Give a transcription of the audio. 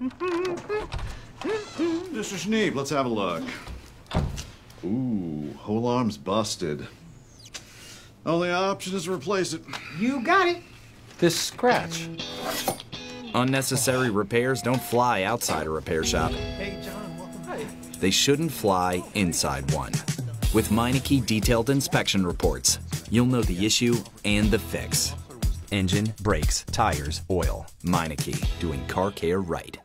Mr. Schneeb, let's have a look. Ooh, whole arm's busted. Only option is to replace it. You got it. This scratch. Unnecessary repairs don't fly outside a repair shop. Hey, John, welcome. Hi. They shouldn't fly inside one. With Meineke detailed inspection reports, you'll know the issue and the fix. Engine, brakes, tires, oil. Meineke, doing car care right.